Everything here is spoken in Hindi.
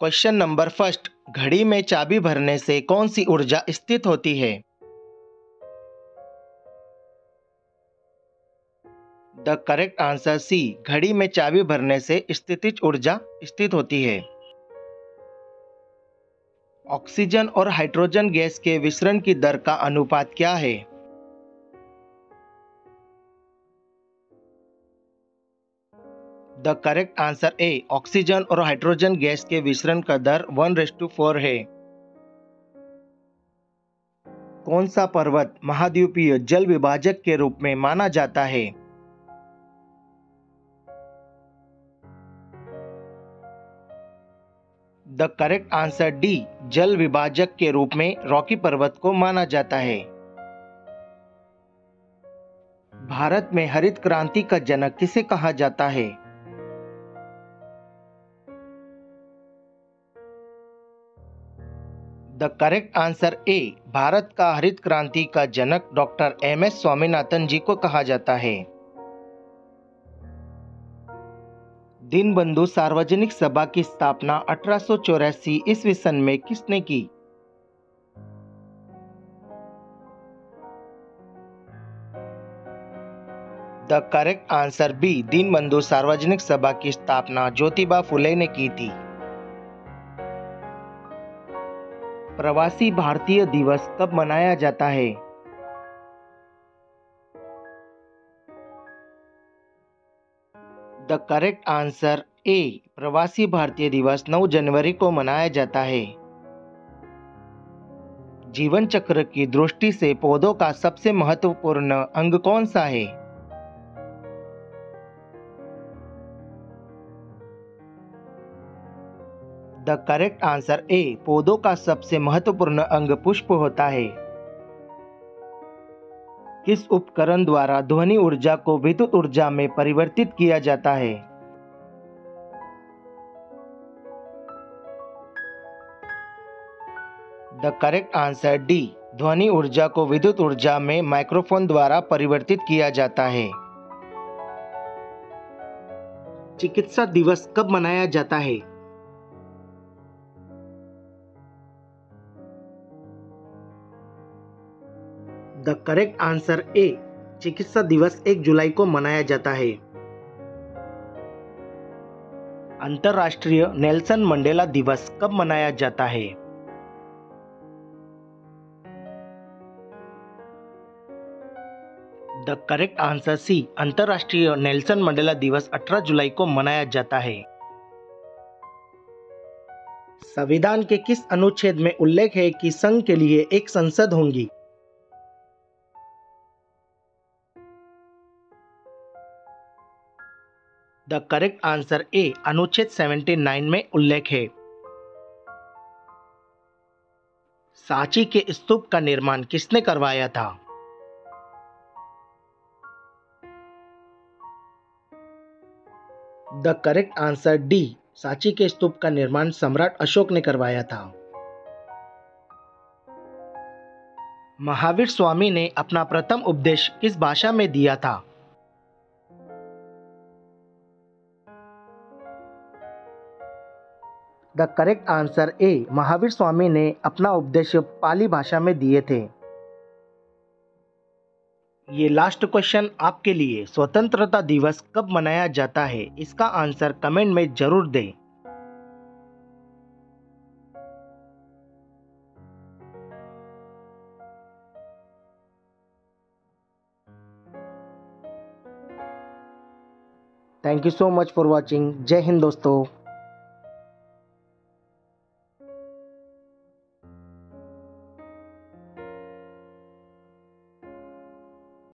क्वेश्चन नंबर फ़र्स्ट घड़ी में चाबी भरने से कौन सी ऊर्जा स्थित होती है? द करेक्ट आंसर सी घड़ी में चाबी भरने से स्थितिज ऊर्जा स्थित होती है। ऑक्सीजन और हाइड्रोजन गैस के विसरण की दर का अनुपात क्या है? The correct answer A oxygen और हाइड्रोजन गैस के विसरण का दर वन रेस टू फोर है। कौन सा पर्वत महाद्वीपीय जल विभाजक के रूप में माना जाता है? द करेक्ट आंसर डी जल विभाजक के रूप में रॉकी पर्वत को माना जाता है। भारत में हरित क्रांति का जनक किसे कहा जाता है? The correct answer A, Bharat का हरित क्रांति का जनक doctor M S Swaminathan ji को कहा जाता है। दीनबंधु सार्वजनिक सभा की स्थापना अठारह ईस्वी सन में किसने की? The correct answer B, Deenbandhu Sarvajanik Sabha की स्थापना ज्योतिबा फुले ने की थी। प्रवासी भारतीय दिवस कब मनाया जाता है? द करेक्ट आंसर ए प्रवासी भारतीय दिवस 9 जनवरी को मनाया जाता है। जीवन चक्र की दृष्टि से पौधों का सबसे महत्वपूर्ण अंग कौन सा है? द करेक्ट आंसर ए पौधों का सबसे महत्वपूर्ण अंग पुष्प होता है। किस उपकरण द्वारा ध्वनि ऊर्जा को विद्युत ऊर्जा में परिवर्तित किया जाता है। द करेक्ट आंसर डी ध्वनि ऊर्जा को विद्युत ऊर्जा में माइक्रोफोन द्वारा परिवर्तित किया जाता है। चिकित्सा दिवस कब मनाया जाता है? करेक्ट आंसर ए, चिकित्सा दिवस एक जुलाई को मनाया जाता है। अंतरराष्ट्रीय नेल्सन मंडेला दिवस कब मनाया जाता है? द करेक्ट आंसर सी, अंतरराष्ट्रीय नेल्सन मंडेला दिवस 18 जुलाई को मनाया जाता है। संविधान के किस अनुच्छेद में उल्लेख है कि संघ के लिए एक संसद होंगी? द करेक्ट आंसर ए अनुच्छेद 79 में उल्लेख है। सांची के स्तूप का निर्माण किसने करवाया था? The correct answer D Sanchi के स्तूप का निर्माण सम्राट अशोक ने करवाया था। महावीर स्वामी ने अपना प्रथम उपदेश किस भाषा में दिया था? The correct answer A Mahavir Swami ने अपना उपदेश पाली भाषा में दिए थे। ये लास्ट क्वेश्चन आपके लिए स्वतंत्रता दिवस कब मनाया जाता है? इसका आंसर कमेंट में ज़रूर दें। Thank you so much for watching जय हिंद दोस्तों।